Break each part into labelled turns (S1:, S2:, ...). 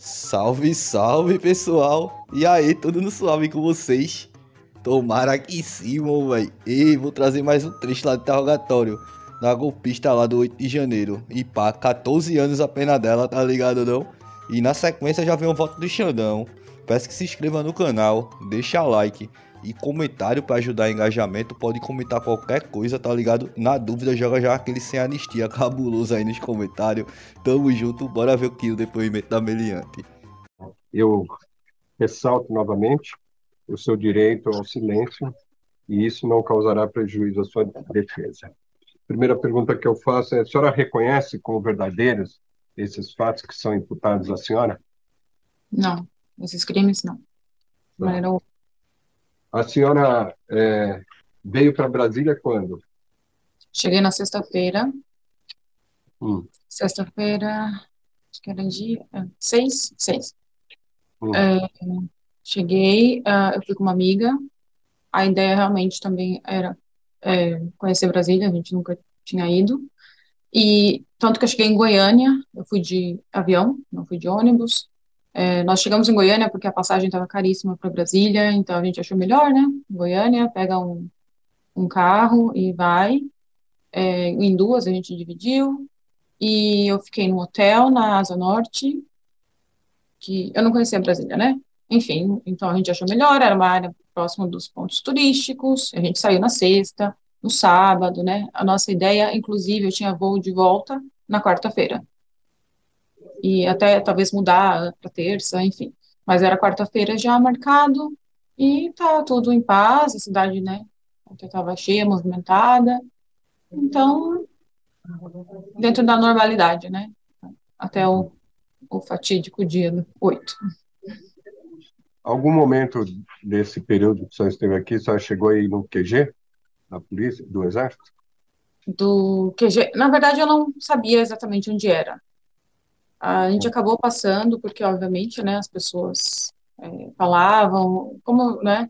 S1: Salve, salve, pessoal! E aí, tudo no suave com vocês? Tomara que sim, velho. E vou trazer mais um trecho lá do interrogatório da golpista lá do 8 de janeiro. E pá, 14 anos a pena dela, tá ligado não? E na sequência já vem o voto do Xandão. Peço que se inscreva no canal, deixa like e comentário para ajudar engajamento. Pode comentar qualquer coisa, tá ligado? Na dúvida, joga já aquele sem anistia cabuloso aí nos comentários. Tamo junto, bora ver o que o depoimento da Meliante.
S2: Eu ressalto novamente o seu direito ao silêncio e isso não causará prejuízo à sua defesa. Primeira pergunta que eu faço é: a senhora reconhece como verdadeiros esses fatos que são imputados à senhora?
S3: Não, esses crimes não. De maneira alguma.
S2: A senhora é, veio para Brasília quando?
S3: Cheguei na sexta-feira.
S2: Hum,
S3: Sexta-feira, acho que era dia é, seis, seis.
S2: hum,
S3: É, cheguei, ah, eu fui com uma amiga. A ideia realmente também era é, conhecer Brasília, a gente nunca tinha ido. E tanto que eu cheguei em Goiânia, eu fui de avião, não fui de ônibus. É, nós chegamos em Goiânia porque a passagem estava caríssima para Brasília, então a gente achou melhor, né? Goiânia, pega um, um carro e vai. É, em duas a gente dividiu. E eu fiquei num hotel na Asa Norte, que eu não conhecia Brasília, né? Enfim, então a gente achou melhor, era uma área próxima dos pontos turísticos, a gente saiu na sexta, no sábado, né? A nossa ideia, inclusive, eu tinha voo de volta na quarta-feira. E até talvez mudar para terça, enfim. Mas era quarta-feira já marcado e tá tudo em paz, a cidade, né? Até estava cheia, movimentada. Então, dentro da normalidade, né? Até o, o fatídico dia do 8.
S2: Algum momento desse período que senhora esteve aqui, senhora chegou aí no QG da polícia, do Exército?
S3: Do QG. Na verdade, eu não sabia exatamente onde era. A gente acabou passando, porque, obviamente, né, as pessoas é, falavam, como, né,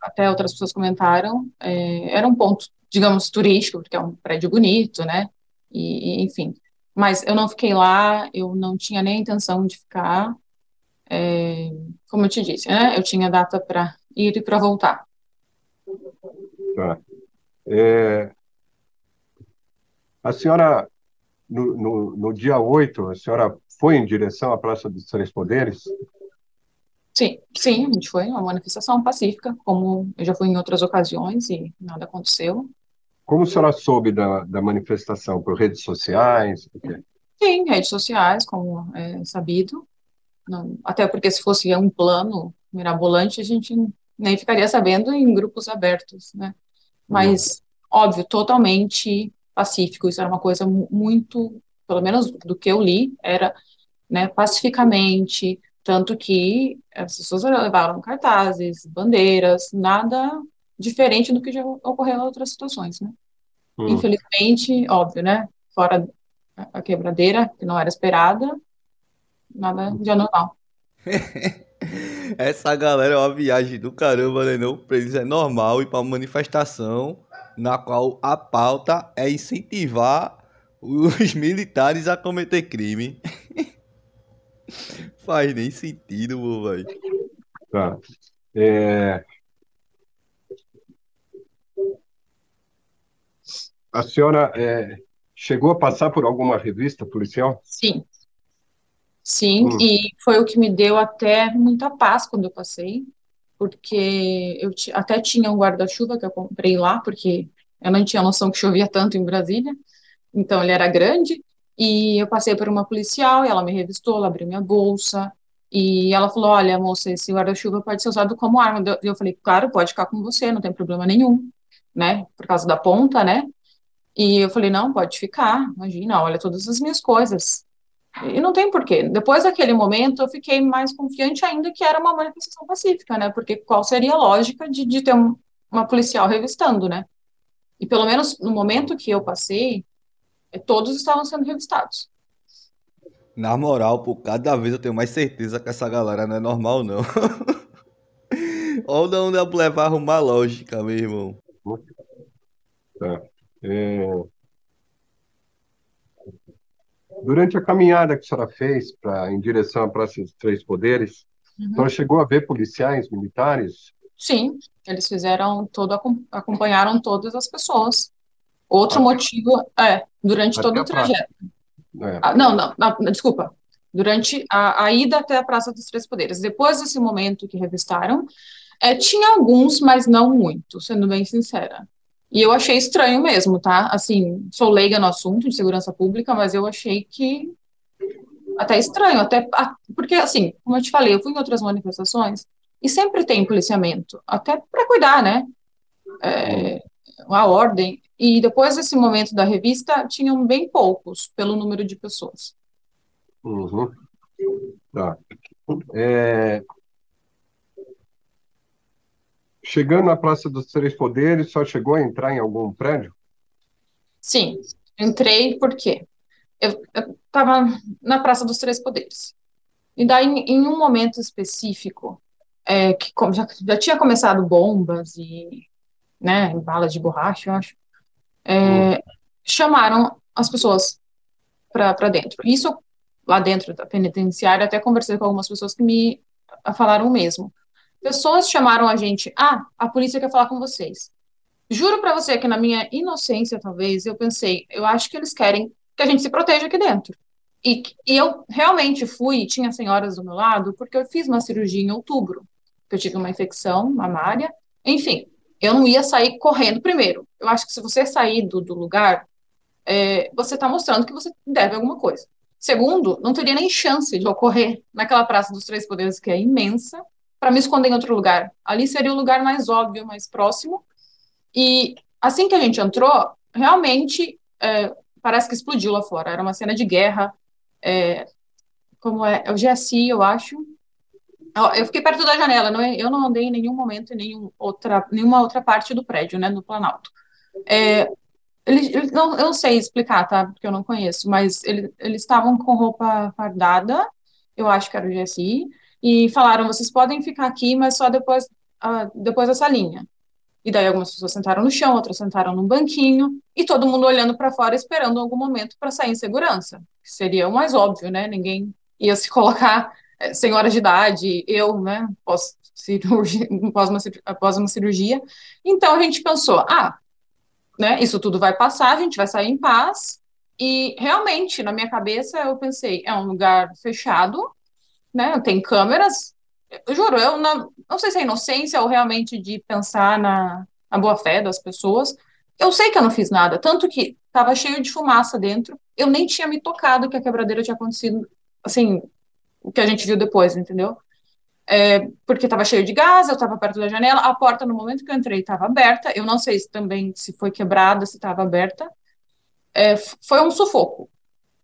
S3: até outras pessoas comentaram, é, era um ponto, digamos, turístico, porque é um prédio bonito, né, e, e, enfim. Mas eu não fiquei lá, eu não tinha nem a intenção de ficar, é, como eu te disse, né, eu tinha data para ir e para voltar.
S2: Tá. É, a senhora, no, no, no dia 8, a senhora foi em direção à Praça dos Três Poderes?
S3: Sim, sim, a gente foi uma manifestação pacífica, como eu já fui em outras ocasiões e nada aconteceu.
S2: Como a senhora soube da, da manifestação? Por redes sociais?
S3: Sim, redes sociais, como é sabido. Não- até porque se fosse um plano mirabolante, a gente nem ficaria sabendo em grupos abertos, né? Mas, óbvio, totalmente pacífico. Isso era uma coisa mu- muito, pelo menos do que eu li, era, né, pacificamente, tanto que as pessoas levaram cartazes, bandeiras, nada diferente do que já ocorreu em outras situações, né?
S2: Hum.
S3: Infelizmente, óbvio, né? Fora a quebradeira, que não era esperada, nada de anormal.
S1: Essa galera é uma viagem do caramba, né? Não, pra eles é normal ir pra manifestação na qual a pauta é incentivar os militares a cometer crime. Faz nem sentido, meu velho.
S2: Tá. É, a senhora é, chegou a passar por alguma revista policial?
S3: Sim, sim,
S2: Hum.
S3: e foi o que me deu até muita paz quando eu passei, porque eu até tinha um guarda-chuva que eu comprei lá, porque eu não tinha noção que chovia tanto em Brasília, então ele era grande, e eu passei por uma policial, e ela me revistou, ela abriu minha bolsa, e ela falou, olha, moça, esse guarda-chuva pode ser usado como arma, eu falei, claro, pode ficar com você, não tem problema nenhum, né, por causa da ponta, né, e eu falei, não, pode ficar, imagina, olha todas as minhas coisas, e não tem porquê. Depois daquele momento, eu fiquei mais confiante ainda que era uma manifestação pacífica, né? Porque qual seria a lógica de, de ter um- uma policial revistando, né? E pelo menos no momento que eu passei, eh, todos estavam sendo revistados.
S1: Na moral, pô, cada vez eu tenho mais certeza que essa galera não é normal, não. Olha onde eu levar a arrumar lógica, meu irmão.
S2: Tá. É, Durante a caminhada que a senhora fez pra, em direção à Praça dos Três Poderes, a
S3: Uhum.
S2: senhora chegou a ver policiais militares?
S3: Sim, eles fizeram todo, acom- acompanharam todas as pessoas. Outro
S2: Até-
S3: motivo é, durante
S2: até
S3: todo
S2: a
S3: o trajeto.
S2: É.
S3: Ah, não, não, não, desculpa. Durante a, a ida até a Praça dos Três Poderes. Depois desse momento que revistaram, é, tinha alguns, mas não muito, sendo bem sincera. E eu achei estranho mesmo, tá? Assim, sou leiga no assunto de segurança pública, mas eu achei que até estranho, até porque assim, como eu te falei, eu fui em outras manifestações e sempre tem policiamento, até para cuidar, né? É, a ordem. E depois desse momento da revista, tinham bem poucos pelo número de pessoas.
S2: Uhum. Tá. É, Chegando na Praça dos Três Poderes, só chegou a entrar em algum prédio?
S3: Sim, entrei porque eu estava na Praça dos Três Poderes. E daí, em, um momento específico, é, que já, já tinha começado bombas e né, balas de borracha, eu acho, é, chamaram as pessoas para dentro. Isso lá dentro da penitenciária, até conversei com algumas pessoas que me falaram o mesmo. Pessoas chamaram a gente, ah, a polícia quer falar com vocês. Juro para você que na minha inocência, talvez, eu pensei, eu acho que eles querem que a gente se proteja aqui dentro. E, e eu realmente fui, tinha senhoras do meu lado, porque eu fiz uma cirurgia em outubro, que eu tive uma infecção mamária. Enfim, eu não ia sair correndo primeiro. Eu acho que se você sair do, do lugar, é, você está mostrando que você deve alguma coisa. Segundo, não teria nem chance de ocorrer naquela Praça dos Três Poderes, que é imensa, para me esconder em outro lugar. Ali seria o lugar mais óbvio, mais próximo. E assim que a gente entrou, realmente é, parece que explodiu lá fora. Era uma cena de guerra. É, como é? É o GSI, eu acho. Eu fiquei perto da janela, não é? eu não andei em nenhum momento em nenhum outra, nenhuma outra parte do prédio, né, no Planalto. É, eles, eles não, eu não sei explicar, tá? Porque eu não conheço, mas ele, eles estavam com roupa fardada, eu acho que era o GSI, e falaram: vocês podem ficar aqui, mas só depois, uh, depois dessa linha. E daí algumas pessoas sentaram no chão, outras sentaram num banquinho, e todo mundo olhando para fora, esperando algum momento para sair em segurança. Seria o mais óbvio, né? Ninguém ia se colocar é, senhora de idade, eu, né, pós, cirurgia, após, uma, após uma cirurgia. Então a gente pensou, ah, né, isso tudo vai passar, a gente vai sair em paz. E realmente, na minha cabeça, eu pensei, é um lugar fechado, né, tem câmeras. Eu juro, eu não, não sei se é inocência ou realmente de pensar na, na boa-fé das pessoas. Eu sei que eu não fiz nada, tanto que estava cheio de fumaça dentro. Eu nem tinha me tocado que a quebradeira tinha acontecido, assim, o que a gente viu depois, entendeu? É, porque estava cheio de gás, eu estava perto da janela, a porta no momento que eu entrei estava aberta, eu não sei se também se foi quebrada, se estava aberta. É, foi um sufoco.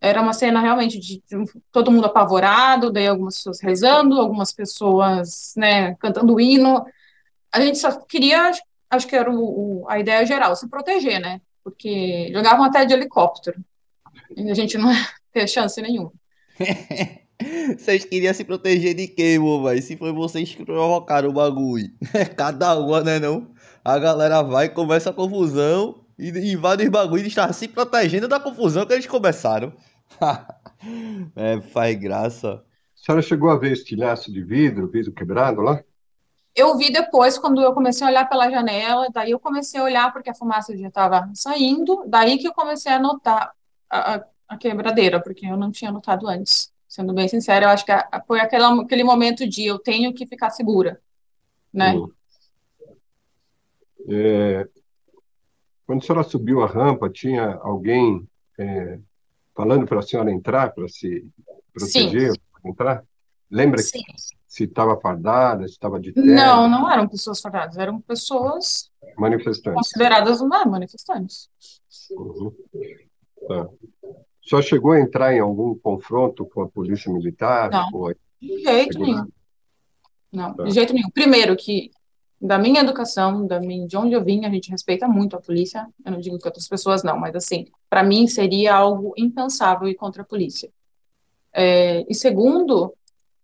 S3: Era uma cena realmente de, todo mundo apavorado, daí algumas pessoas rezando, algumas pessoas, né, cantando hino. A gente só queria, acho que era o, o, a ideia geral, se proteger, né? Porque jogavam até de helicóptero. E a gente não ter chance nenhuma.
S1: Vocês queriam se proteger de quê, velho? Se foi vocês que provocaram o bagulho. Cada uma, né não? A galera vai, começa a confusão e invade os bagulhos e está se protegendo da confusão que eles começaram. é, faz graça.
S2: A senhora chegou a ver estilhaço de vidro, vidro quebrado lá?
S3: Eu vi depois, quando eu comecei a olhar pela janela, daí eu comecei a olhar porque a fumaça já estava saindo, daí que eu comecei a notar a, a, a quebradeira, porque eu não tinha notado antes sendo bem sincera, eu acho que foi aquele, aquele momento de eu tenho que ficar segura, né?
S2: Hum. É, quando a senhora subiu a rampa, tinha alguém é, falando para a senhora entrar, para se proteger, para entrar? Lembra
S3: Sim.
S2: se estava fardada, se estava de terno?
S3: Não, não eram pessoas fardadas, eram pessoas
S2: manifestantes.
S3: consideradas não, manifestantes.
S2: Uhum. Tá. Só chegou a entrar em algum confronto com a polícia militar?
S3: Não.
S2: A...
S3: De jeito nenhum. Não, de jeito nenhum. Primeiro que da minha educação, da minha, de onde eu vim, a gente respeita muito a polícia. Eu não digo que outras pessoas não, mas assim, para mim seria algo impensável ir contra a polícia. É, e segundo,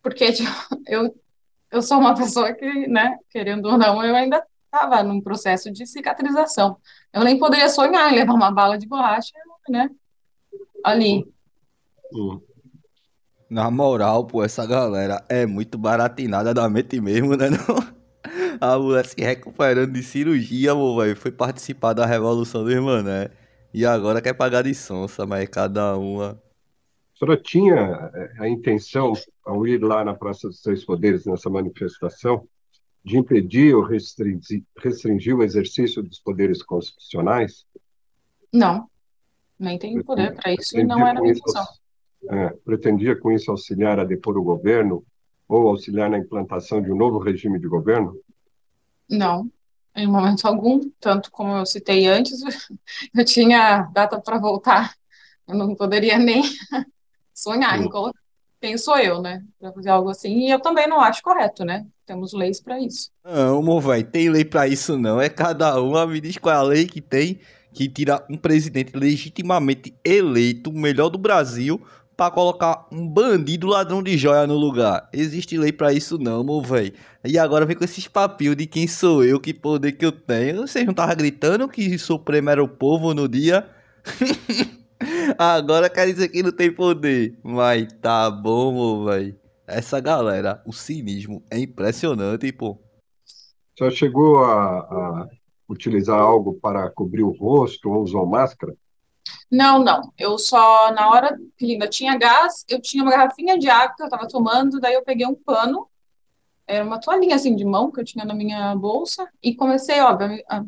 S3: porque eu eu sou uma pessoa que, né, querendo ou não, eu ainda estava num processo de cicatrização. Eu nem poderia sonhar em levar uma bala de borracha, né, ali.
S2: Hum.
S1: Na moral, pô, essa galera é muito baratinada da mente mesmo, né? Não? A mulher se recuperando de cirurgia, pô, velho. Foi participar da Revolução do Irmané. E agora quer pagar de sonsa, mas cada uma.
S2: A senhora tinha eh, a intenção, ao ir lá na Praça dos Três Poderes, nessa manifestação, de impedir ou restringir, restringir o exercício dos poderes constitucionais?
S3: Não, nem tenho poder para isso e não era a minha função.
S2: É, pretendia com isso auxiliar a depor o governo ou auxiliar na implantação de um novo regime de governo?
S3: Não, em momento algum. Tanto como eu citei antes, eu tinha data para voltar. Eu não poderia nem sonhar em colocar. Sou eu, né? Para fazer algo assim. E eu também não acho correto, né? Temos leis para isso.
S1: Não, vai, tem lei para isso não. É cada uma me diz qual é a lei que tem que tira um presidente legitimamente eleito, o melhor do Brasil, para colocar um bandido ladrão de joia no lugar. Existe lei para isso não, meu velho. E agora vem com esses papinhos de quem sou eu, que poder que eu tenho. Vocês não estavam gritando que Supremo era o povo no dia? agora quer dizer que não tem poder. Mas tá bom, meu velho. Essa galera, o cinismo é impressionante, pô.
S2: Só chegou a, a utilizar algo para cobrir o rosto ou usou máscara?
S3: Não, não. Eu só, na hora que ainda tinha gás, eu tinha uma garrafinha de água que eu estava tomando, daí eu peguei um pano, era uma toalhinha assim de mão que eu tinha na minha bolsa, e comecei, óbvio, a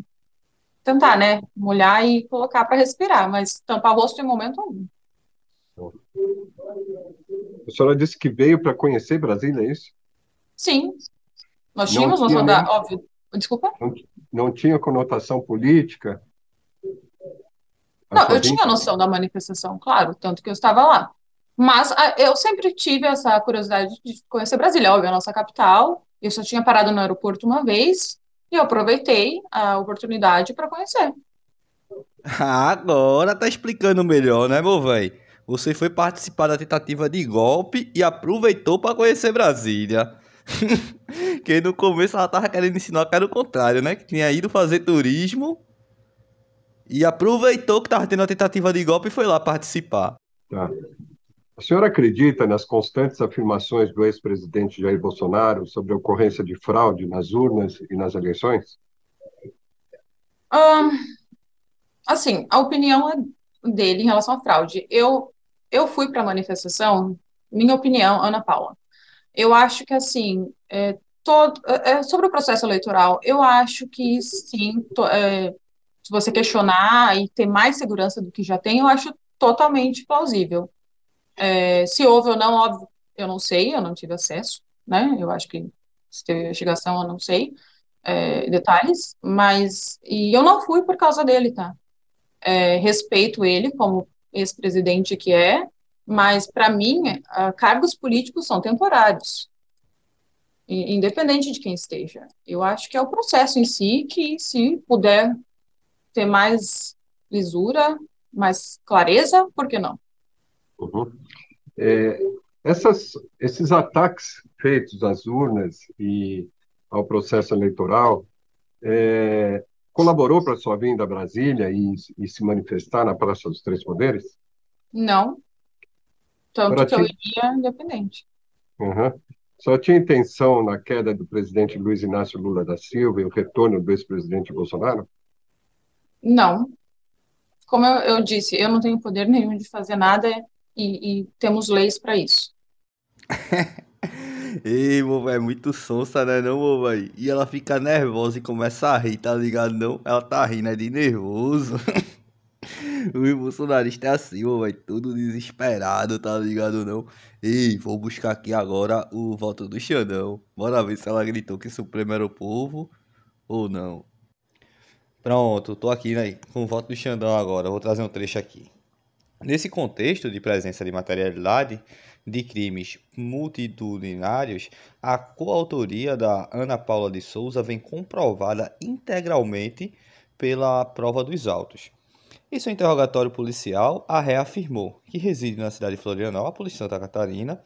S3: tentar, né, molhar e colocar para respirar, mas tampar o rosto em momento algum.
S2: A senhora disse que veio para conhecer Brasília, é isso?
S3: Sim. Nós tínhamos noção da. Óbvio. Desculpa?
S2: Não, não tinha conotação política?
S3: Não, eu tinha noção da manifestação, claro, tanto que eu estava lá. Mas a, eu sempre tive essa curiosidade de conhecer Brasília, óbvio, a nossa capital. Eu só tinha parado no aeroporto uma vez e eu aproveitei a oportunidade para conhecer.
S1: Agora tá explicando melhor, né, meu velho? Você foi participar da tentativa de golpe e aproveitou para conhecer Brasília. que no começo ela tava querendo ensinar que era o contrário, né? Que tinha ido fazer turismo e aproveitou que tava tendo a tentativa de golpe e foi lá participar.
S2: Tá. A senhora acredita nas constantes afirmações do ex-presidente Jair Bolsonaro sobre a ocorrência de fraude nas urnas e nas eleições?
S3: Um, assim, a opinião é dele em relação à fraude. Eu, eu fui para a manifestação, minha opinião, Ana Paula. Eu acho que, assim, é, todo, é, é, sobre o processo eleitoral, eu acho que sim, to, é, se você questionar e ter mais segurança do que já tem, eu acho totalmente plausível. É, se houve ou não, óbvio, eu não sei, eu não tive acesso, né? Eu acho que se teve investigação, eu não sei é, detalhes, mas e eu não fui por causa dele, tá? É, respeito ele como ex-presidente que é, mas para mim, cargos políticos são temporários independente de quem esteja. Eu acho que é o processo em si que, se puder ter mais lisura, mais clareza, por que não?
S2: Uhum. É, essas, esses ataques feitos às urnas e ao processo eleitoral é, colaborou para a sua vinda a Brasília e, e, se manifestar na Praça dos Três Poderes?
S3: Não. Tanto para que ti... eu iria independente.
S2: Uhum. Só tinha intenção na queda do presidente Luiz Inácio Lula da Silva e o retorno do ex-presidente Bolsonaro?
S3: Não. Como eu, eu, disse, eu não tenho poder nenhum de fazer nada e, e temos leis para isso.
S1: Ei, vô, é muito sonsa, né, não, vô, E ela fica nervosa e começa a rir, tá ligado? Não, ela tá rindo, é de nervoso. o bolsonarista é assim, vai tudo desesperado, tá ligado não? Ei, vou buscar aqui agora o voto do Xandão. Bora ver se ela gritou que Supremo era o povo ou não. Pronto, tô aqui né, com o voto do Xandão agora. Vou trazer um trecho aqui. Nesse contexto de presença de materialidade de crimes multitudinários, a coautoria da Ana Paula de Souza vem comprovada integralmente pela prova dos autos. Em seu interrogatório policial, a ré afirmou que reside na cidade de Florianópolis, Santa Catarina,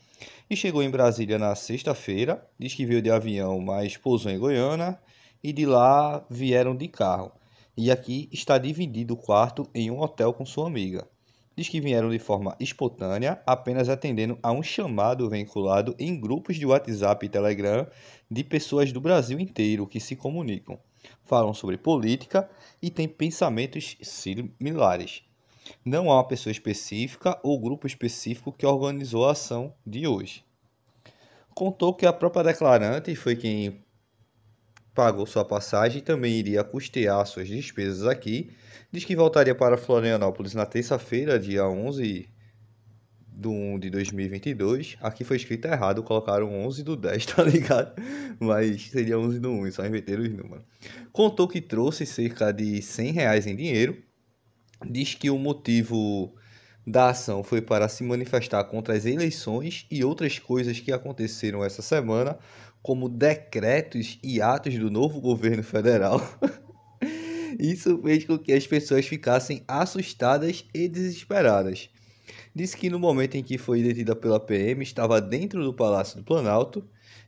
S1: e chegou em Brasília na sexta-feira. Diz que veio de avião, mas pousou em Goiânia, e de lá vieram de carro. E aqui está dividido o quarto em um hotel com sua amiga. diz que vieram de forma espontânea, apenas atendendo a um chamado vinculado em grupos de WhatsApp e Telegram de pessoas do Brasil inteiro que se comunicam, falam sobre política e têm pensamentos similares. Não há uma pessoa específica ou grupo específico que organizou a ação de hoje. Contou que a própria declarante foi quem pagou sua passagem e também iria custear suas despesas aqui. Diz que voltaria para Florianópolis na terça-feira, dia 11 de 1 de 2022. Aqui foi escrito errado, colocaram 11 do 10, tá ligado? Mas seria 11 do 1, só inverteram os números. Contou que trouxe cerca de 100 reais em dinheiro diz que o motivo da ação foi para se manifestar contra as eleições e outras coisas que aconteceram essa semana, como decretos e atos do novo governo federal. Isso fez com que as pessoas ficassem assustadas e desesperadas. Diz que no momento em que foi detida pela PM estava dentro do Palácio do Planalto.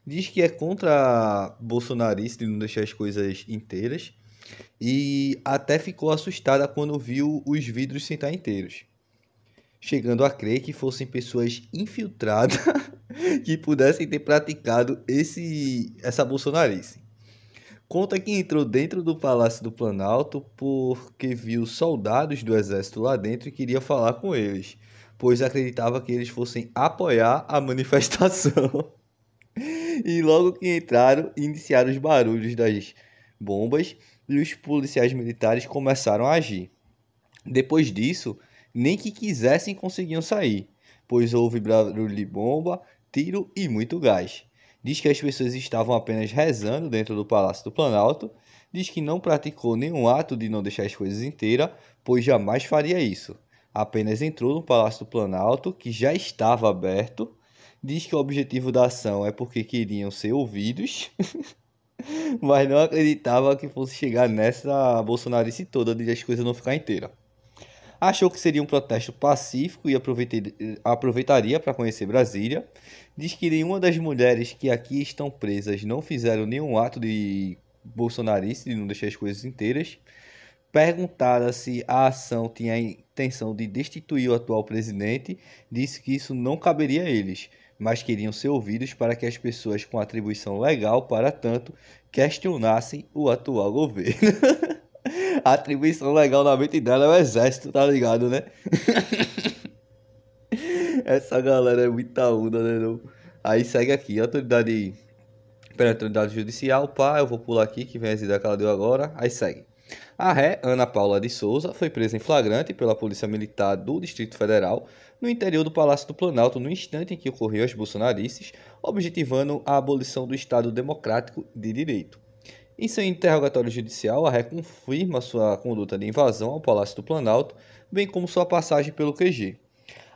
S1: Diz que é contra bolsonarista e não deixar as coisas inteiras e até ficou assustada quando viu os vidros sem estar inteiros, chegando a crer que fossem pessoas infiltradas que pudessem ter praticado esse essa bolsonarice. Conta que entrou dentro do Palácio do Planalto porque viu soldados do exército lá dentro e queria falar com eles, pois acreditava que eles fossem apoiar a manifestação. e logo que entraram, iniciaram os barulhos das bombas e os policiais militares começaram a agir. Depois disso, nem que quisessem conseguiam sair, pois houve barulho de bomba, tiro e muito gás. Diz que as pessoas estavam apenas rezando dentro do Palácio do Planalto. Diz que não praticou nenhum ato de não deixar as coisas inteiras, pois jamais faria isso. Apenas entrou no Palácio do Planalto, que já estava aberto. Diz que o objetivo da ação é porque queriam ser ouvidos. mas não acreditava que fosse chegar nessa bolsonarice toda de as coisas não ficar inteiras. Achou que seria um protesto pacífico e aproveitaria para conhecer Brasília. Diz que nenhuma das mulheres que aqui estão presas não fizeram nenhum ato de bolsonarice, de não deixar as coisas inteiras. Perguntada se a ação tinha a intenção de destituir o atual presidente, disse que isso não caberia a eles, mas queriam ser ouvidos para que as pessoas com atribuição legal para tanto questionassem o atual governo. atribuição legal na mente dela é o exército, tá ligado, né? Essa galera é muita onda, né? Não? Aí segue aqui, autoridade pela autoridade judicial, pá, eu vou pular aqui que vem as ideias que ela deu agora, aí segue. A ré, Ana Paula de Souza, foi presa em flagrante pela Polícia Militar do Distrito Federal no interior do Palácio do Planalto no instante em que ocorreu as bolsonarices, objetivando a abolição do Estado Democrático de Direito. Em seu interrogatório judicial, a ré confirma sua conduta de invasão ao Palácio do Planalto, bem como sua passagem pelo QG.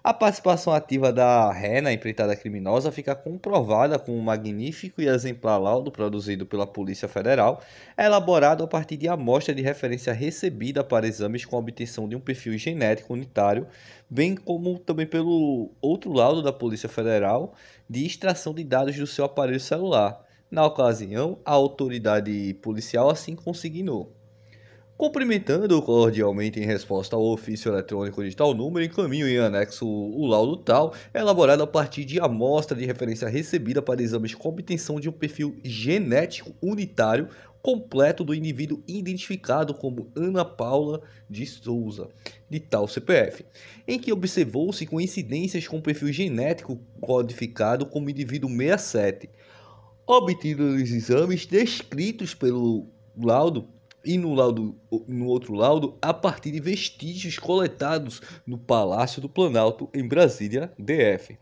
S1: A participação ativa da ré na empreitada criminosa fica comprovada com um magnífico e exemplar laudo produzido pela Polícia Federal, elaborado a partir de amostra de referência recebida para exames com obtenção de um perfil genético unitário, bem como também pelo outro laudo da Polícia Federal de extração de dados do seu aparelho celular. Na ocasião, a autoridade policial assim consignou. Cumprimentando cordialmente em resposta ao ofício eletrônico de tal número, encaminho em anexo o laudo tal, elaborado a partir de amostra de referência recebida para exames com obtenção de um perfil genético unitário completo do indivíduo identificado como Ana Paula de Souza, de tal CPF, em que observou-se coincidências com o perfil genético codificado como indivíduo 67. Obtidos os exames descritos pelo laudo, e no, laudo, no outro laudo a partir de vestígios coletados no Palácio do Planalto, em Brasília, DF.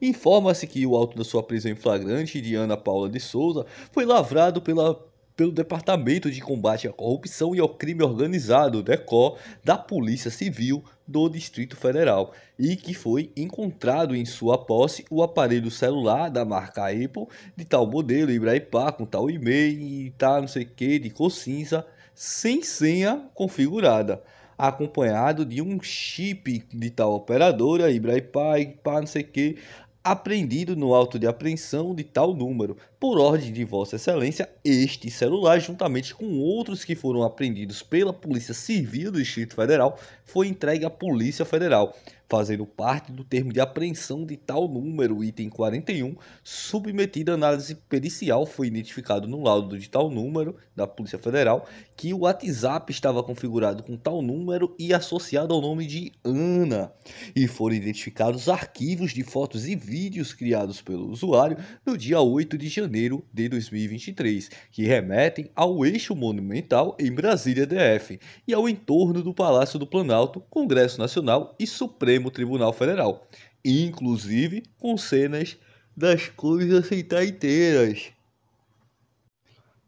S1: Informa-se que o auto da sua prisão em flagrante de Ana Paula de Souza foi lavrado pela pelo Departamento de Combate à Corrupção e ao Crime Organizado, DECO, da Polícia Civil do Distrito Federal, e que foi encontrado em sua posse o aparelho celular da marca Apple de tal modelo, Ibraipá, com tal e-mail e tal não sei o que, de cor cinza, sem senha configurada acompanhado de um chip de tal operadora, Ibraipá, pá, não sei o que, apreendido no auto de apreensão de tal número, por ordem de Vossa Excelência, este celular, juntamente com outros que foram apreendidos pela Polícia Civil do Distrito Federal, foi entregue à Polícia Federal, fazendo parte do termo de apreensão de tal número, item 41, submetido à análise pericial, foi identificado no laudo de tal número da Polícia Federal que o WhatsApp estava configurado com tal número e associado ao nome de Ana, e foram identificados arquivos de fotos e vídeos criados pelo usuário no dia 8 de janeiro de 2023, que remetem ao eixo monumental em Brasília DF e ao entorno do Palácio do Planalto, Congresso Nacional e Supremo Tribunal Federal, inclusive com cenas das coisas inteiras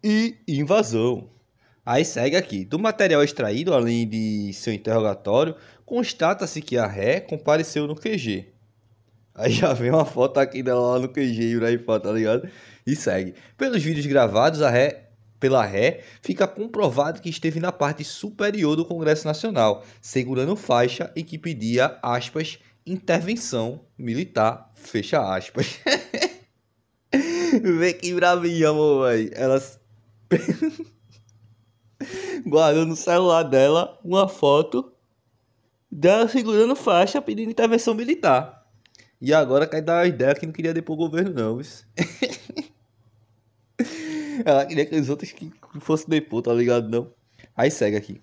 S1: e invasão. Aí segue aqui. Do material extraído, além de seu interrogatório, constata-se que a ré compareceu no QG. Aí já vem uma foto aqui dela lá no QG, aí, tá ligado? E segue. Pelos vídeos gravados, a ré pela ré, fica comprovado que esteve na parte superior do Congresso Nacional, segurando faixa em que pedia, aspas, intervenção militar, fecha aspas. Vê que bravinha, velho. Ela guardou no celular dela uma foto dela segurando faixa pedindo intervenção militar. E agora quer dar a ideia que não queria depor o governo, não. Ela queria que os outros que fossem depor, tá ligado? Não. Aí segue aqui.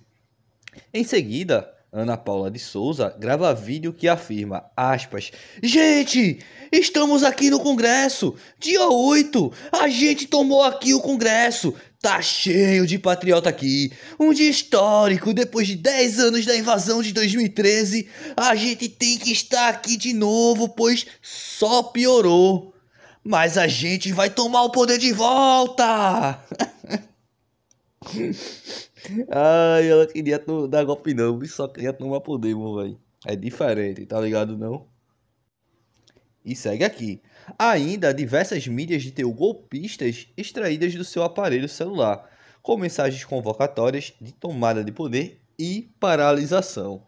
S1: Em seguida, Ana Paula de Souza grava vídeo que afirma, aspas, Gente, estamos aqui no Congresso, dia 8, a gente tomou aqui o Congresso, tá cheio de patriota aqui, um dia histórico, depois de 10 anos da invasão de 2013, a gente tem que estar aqui de novo, pois só piorou. Mas a gente vai tomar o poder de volta! Ai, ela queria dar golpe não, só queria tomar poder, meu velho. É diferente, tá ligado não? E segue aqui. Ainda diversas mídias de teu golpistas extraídas do seu aparelho celular, com mensagens convocatórias de tomada de poder e paralisação.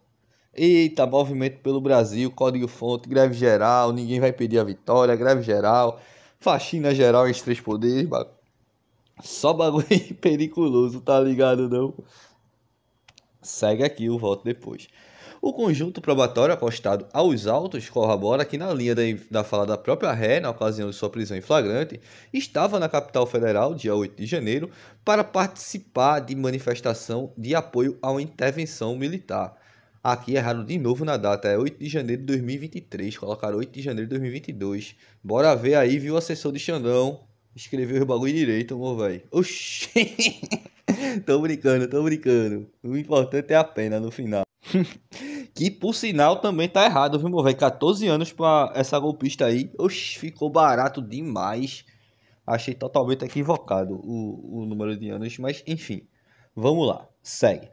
S1: Eita, movimento pelo Brasil, código-fonte, greve geral, ninguém vai pedir a vitória, greve geral, faxina geral em três poderes, só bagulho periculoso, tá ligado não? Segue aqui o voto depois. O conjunto probatório apostado aos autos corrobora que, na linha da, fala da própria ré, na ocasião de sua prisão em flagrante, estava na capital federal, dia 8 de janeiro, para participar de manifestação de apoio uma intervenção militar. Aqui erraram de novo na data, é 8 de janeiro de 2023, colocaram 8 de janeiro de 2022. Bora ver aí, viu, assessor de Xandão. Escreveu o bagulho direito, amor, velho. Oxi! tô brincando, tô brincando. O importante é a pena no final. que por sinal também tá errado, viu, meu velho? 14 anos pra essa golpista aí. Oxi, ficou barato demais. Achei totalmente equivocado o, o número de anos, mas enfim. Vamos lá, segue.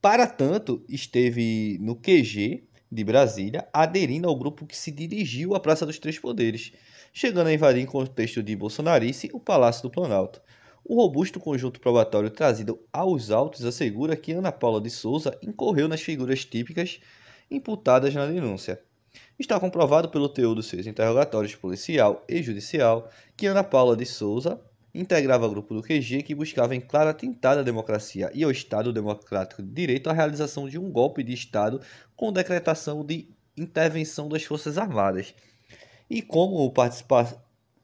S1: Para tanto, esteve no QG de Brasília, aderindo ao grupo que se dirigiu à Praça dos Três Poderes, chegando a invadir em contexto de bolsonarice o Palácio do Planalto. O robusto conjunto probatório trazido aos autos assegura que Ana Paula de Souza incorreu nas figuras típicas imputadas na denúncia. Está comprovado pelo teor dos seus interrogatórios policial e judicial que Ana Paula de Souza integrava grupo do QG que buscava em clara tentada à democracia e ao Estado Democrático de Direito a realização de um golpe de Estado com decretação de intervenção das Forças Armadas. E como participar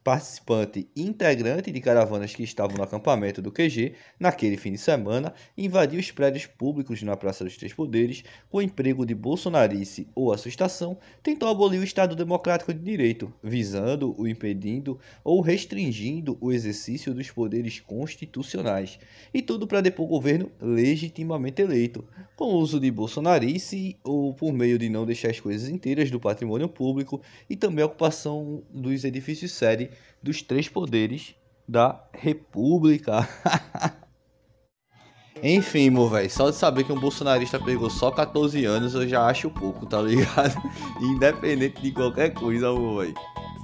S1: participante integrante de caravanas que estavam no acampamento do QG naquele fim de semana, invadiu os prédios públicos na Praça dos Três Poderes com emprego de bolsonarice ou assustação, tentou abolir o Estado Democrático de Direito, visando o impedindo ou restringindo o exercício dos poderes constitucionais, e tudo para depor o governo legitimamente eleito, com o uso de bolsonarice ou por meio de não deixar as coisas inteiras do patrimônio público e também a ocupação dos edifícios sede dos três poderes da República. Enfim, meu velho, só de saber que um bolsonarista pegou só 14 anos eu já acho pouco, tá ligado? Independente de qualquer coisa, meu velho.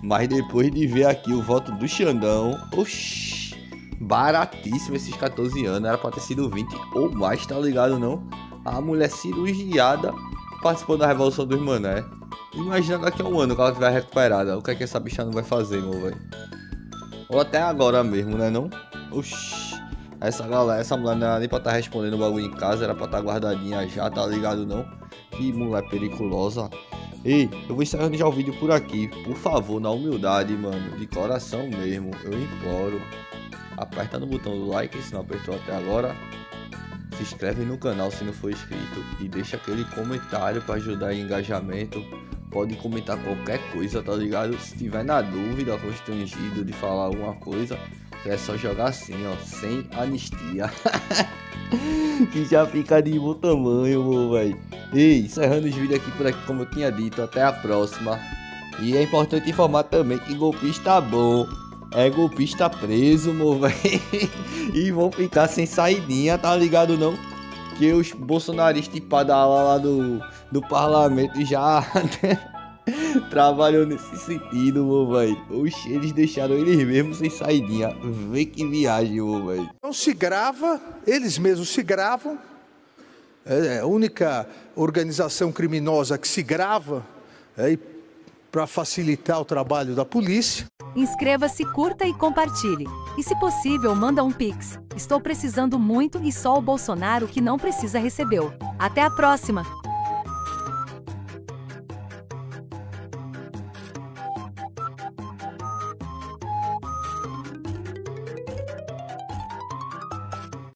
S1: Mas depois de ver aqui o voto do Xandão, oxi, baratíssimo esses 14 anos, era pra ter sido 20 ou mais, tá ligado não? A mulher cirurgiada participou da Revolução dos Mané. Imagina daqui a um ano que ela tiver recuperada. O que é que essa bicha não vai fazer, meu velho? Ou até agora mesmo, né não? Oxi. Essa galera, essa mulher não era nem pra estar tá respondendo o bagulho em casa, era pra estar tá guardadinha já, tá ligado não? Que mulher periculosa. Ei, eu vou encerrando já o vídeo por aqui. Por favor, na humildade, mano, de coração mesmo, eu imploro. Aperta no botão do like se não apertou até agora. Se inscreve no canal se não for inscrito e deixa aquele comentário para ajudar em engajamento pode comentar qualquer coisa, tá ligado? Se tiver na dúvida, constrangido de falar alguma coisa, é só jogar assim, ó, sem anistia. que já fica de bom tamanho, velho. E encerrando os vídeos aqui por aqui, como eu tinha dito, até a próxima. E é importante informar também que golpista bom é golpista preso, meu e vão ficar sem saidinha, tá ligado não? Que os bolsonaristas de padala lá do do parlamento já trabalhou nesse sentido, meu velho. Oxe, eles deixaram eles mesmos sem saidinha. Vê que viagem, meu velho.
S4: Não se grava, eles mesmos se gravam. É, é a única organização criminosa que se grava é, para facilitar o trabalho da polícia.
S5: Inscreva-se, curta e compartilhe. E se possível, manda um pix. Estou precisando muito e só o Bolsonaro que não precisa recebeu. Até a próxima!